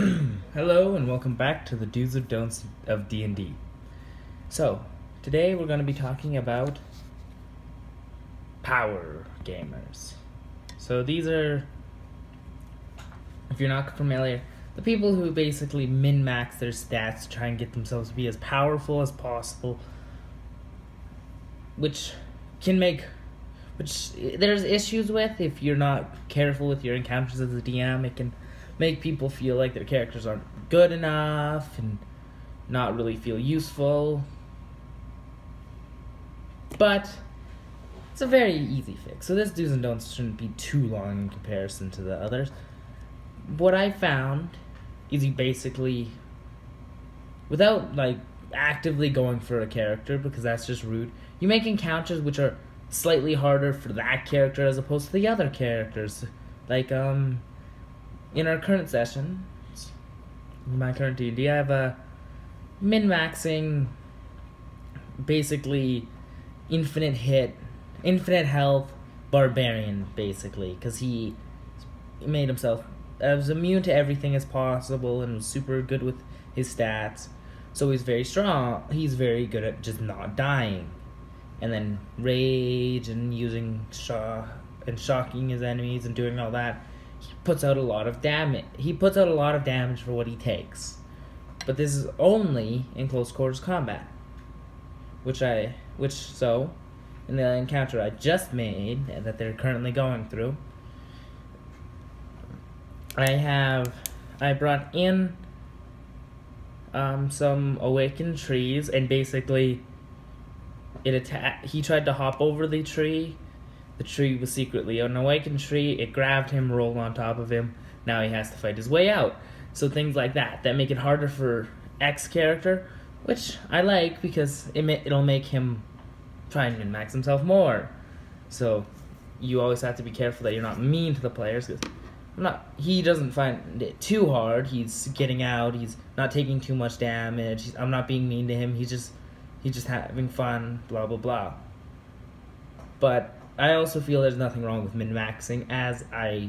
Hello and welcome back to the do's and don'ts of D&D. So, today we're going to be talking about power gamers. So these are if you're not familiar, the people who basically min-max their stats to try and get themselves to be as powerful as possible which can make which there's issues with if you're not careful with your encounters as a DM. It can make people feel like their characters aren't good enough and not really feel useful. But it's a very easy fix. So this do's and don'ts shouldn't be too long in comparison to the others. What I found is you basically without like actively going for a character because that's just rude. You make encounters which are slightly harder for that character as opposed to the other characters. Like um in our current session, my current D&D, I have a min-maxing basically infinite hit, infinite health barbarian basically cuz he made himself as immune to everything as possible and was super good with his stats. So he's very strong. He's very good at just not dying and then rage and using shock and shocking his enemies and doing all that, he puts out a lot of damage. He puts out a lot of damage for what he takes. But this is only in close quarters combat. Which I which so in the encounter I just made that they're currently going through, I have I brought in um, some awakened trees and basically it attacked. He tried to hop over the tree. The tree was secretly an awakened tree. It grabbed him, rolled on top of him. Now he has to fight his way out. So things like that that make it harder for X character, which I like because it it'll make him try and max himself more. So you always have to be careful that you're not mean to the players because not. He doesn't find it too hard. He's getting out. He's not taking too much damage. He's, I'm not being mean to him. He's just he's just having fun, blah blah blah. But I also feel there's nothing wrong with min maxing, as I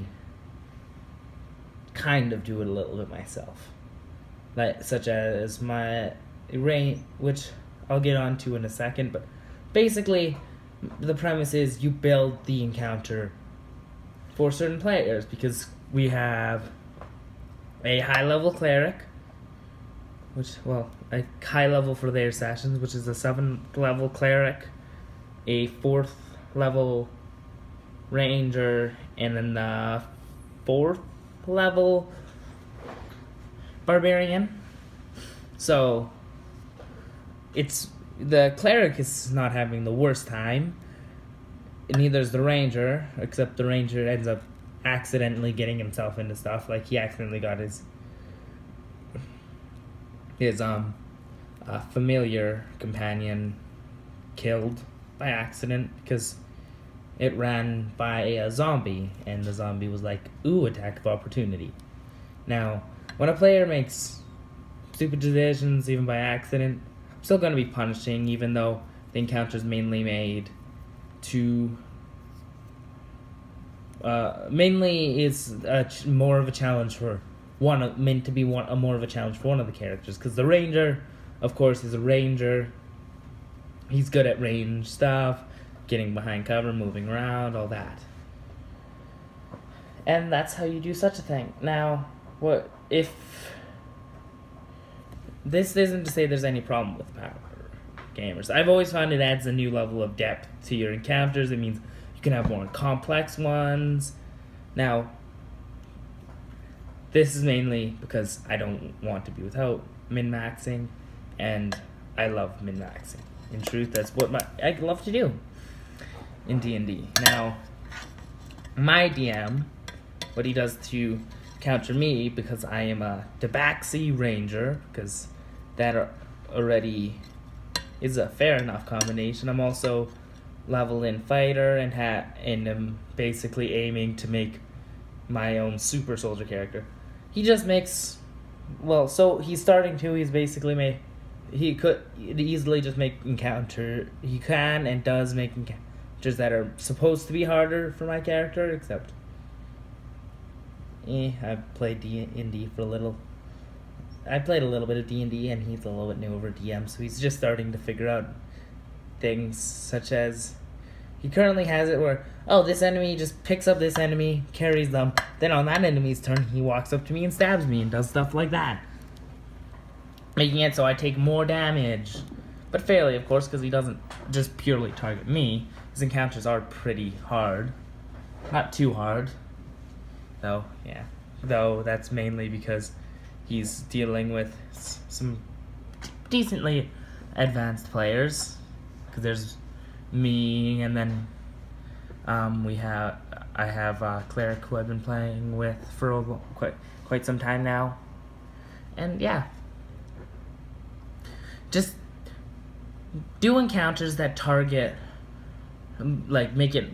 kind of do it a little bit myself, like such as my rain, which I'll get onto in a second. But basically, the premise is you build the encounter for certain players because we have a high level cleric which well a high level for their sessions, which is a seventh level cleric, a fourth level ranger, and then the fourth level barbarian. So it's the cleric is not having the worst time. Neither is the ranger, except the ranger ends up accidentally getting himself into stuff. Like he accidentally got his his um uh, familiar companion killed by accident because it ran by a zombie and the zombie was like ooh attack of opportunity now when a player makes stupid decisions even by accident i'm still going to be punishing even though the encounter is mainly made to uh, mainly is ch- more of a challenge for one meant to be one a more of a challenge for one of the characters because the ranger, of course, is a ranger. He's good at range stuff, getting behind cover, moving around, all that. And that's how you do such a thing. Now, what if this isn't to say there's any problem with power gamers. I've always found it adds a new level of depth to your encounters. It means you can have more complex ones. Now, this is mainly because I don't want to be without min maxing, and I love min maxing. In truth, that's what my I love to do in D and D. Now, my DM, what he does to counter me because I am a Tabaxi Ranger, because that already is a fair enough combination. I'm also level in fighter and hat and am basically aiming to make my own super soldier character he just makes well so he's starting to he's basically made he could easily just make encounter he can and does make encounters that are supposed to be harder for my character except eh, I've played D and D for a little I played a little bit of D and D, and he's a little bit new over DM, so he's just starting to figure out things such as he currently has it where oh this enemy just picks up this enemy, carries them, then on that enemy's turn he walks up to me and stabs me and does stuff like that, making it so I take more damage, but fairly of course because he doesn't just purely target me. His encounters are pretty hard, not too hard, though. Yeah, though that's mainly because he's dealing with some decently advanced players. Because there's me and then um, we have I have uh, cleric who I've been playing with for quite quite some time now, and yeah, just do encounters that target um, like make it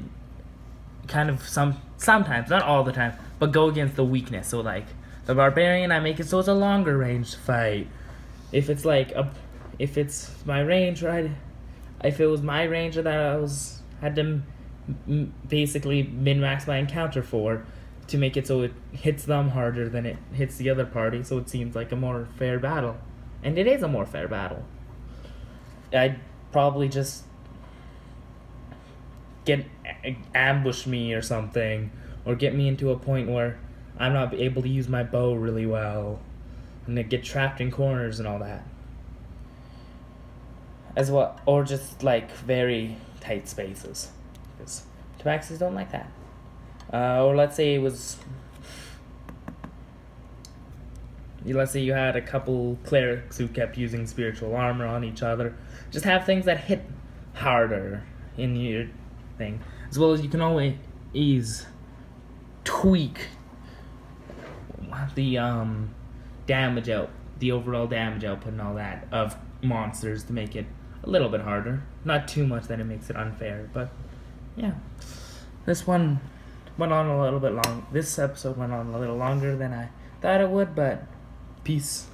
kind of some sometimes not all the time but go against the weakness. So like the barbarian i make it so it's a longer range fight. If it's like a if it's my range right if it was my range that i was had to basically min max my encounter for to make it so it hits them harder than it hits the other party so it seems like a more fair battle and it is a more fair battle. I'd probably just get ambush me or something or get me into a point where i'm not able to use my bow really well and then get trapped in corners and all that. As well or just like very tight spaces because tabaxis don't like that. Uh, or let's say it was let's say you had a couple clerics who kept using spiritual armor on each other. Just have things that hit harder in your thing. As well as you can always ease, tweak the um damage out the overall damage output and all that of monsters to make it a little bit harder. Not too much that it makes it unfair but yeah. This one went on a little bit long this episode went on a little longer than i thought it would but peace